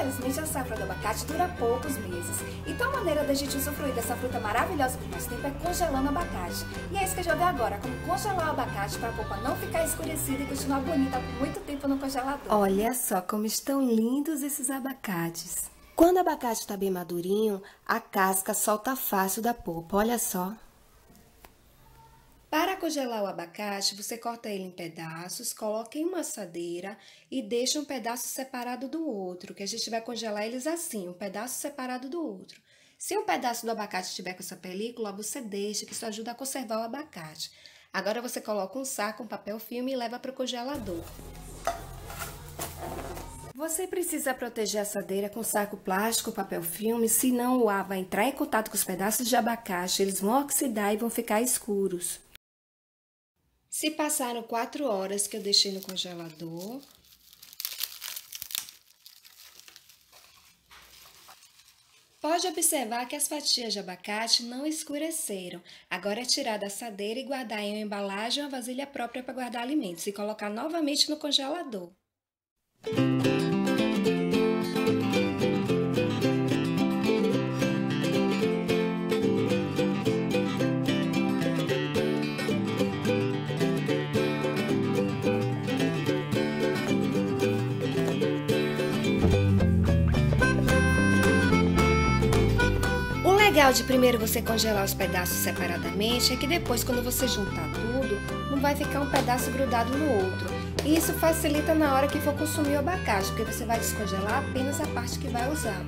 Infelizmente, a safra do abacate dura poucos meses. Então, a maneira da gente usufruir dessa fruta maravilhosa por mais tempo é congelando abacate. E é isso que eu vi agora, como congelar o abacate para a polpa não ficar escurecida e continuar bonita por muito tempo no congelador. Olha só como estão lindos esses abacates. Quando o abacate está bem madurinho, a casca solta fácil da polpa, olha só. Para congelar o abacate, você corta ele em pedaços, coloca em uma assadeira e deixa um pedaço separado do outro, que a gente vai congelar eles assim, um pedaço separado do outro. Se um pedaço do abacate estiver com essa película, você deixa, que isso ajuda a conservar o abacate. Agora você coloca um saco, um papel filme e leva para o congelador. Você precisa proteger a assadeira com saco plástico, papel filme, senão o ar vai entrar em contato com os pedaços de abacate, eles vão oxidar e vão ficar escuros. Se passaram quatro horas que eu deixei no congelador, Pode observar que as fatias de abacate não escureceram. Agora é tirar da assadeira e guardar em uma embalagem ou uma vasilha própria para guardar alimentos e colocar novamente no congelador. Legal de primeiro você congelar os pedaços separadamente é que depois, quando você juntar tudo, não vai ficar um pedaço grudado no outro. E isso facilita na hora que for consumir o abacate, porque você vai descongelar apenas a parte que vai usar.